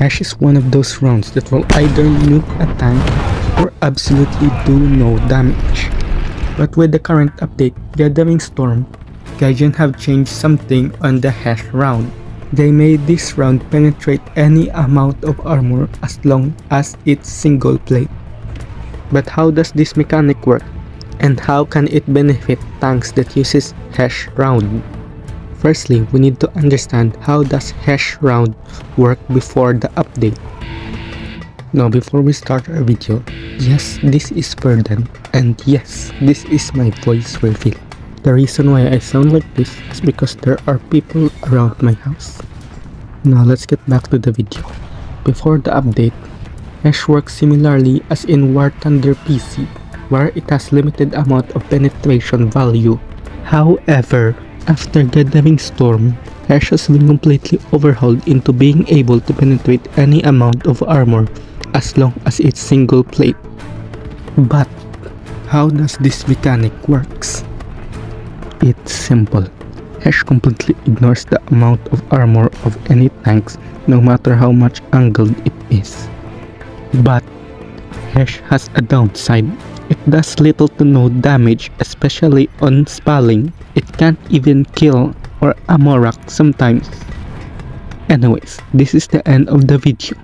HESH is one of those rounds that will either nuke a tank or absolutely do no damage. But with the current update, Gathering Storm, Gaijin have changed something on the HESH round. They made this round penetrate any amount of armor as long as it's single plate. But how does this mechanic work? And how can it benefit tanks that uses HESH round? Firstly, we need to understand how does HESH round work before the update. Now before we start our video, yes this is VerDen and yes this is my voice reveal. The reason why I sound like this is because there are people around my house. Now let's get back to the video. Before the update, HESH works similarly as in War Thunder PC where it has limited amount of penetration value. However, after Gathering Storm, HESH has been completely overhauled into being able to penetrate any amount of armor as long as it's single plate. But, how does this mechanic works? It's simple. HESH completely ignores the amount of armor of any tanks no matter how much angled it is. But, HESH has a downside does little to no damage, especially on spalling. It can't even kill or Amorak sometimes. Anyways, this is the end of the video.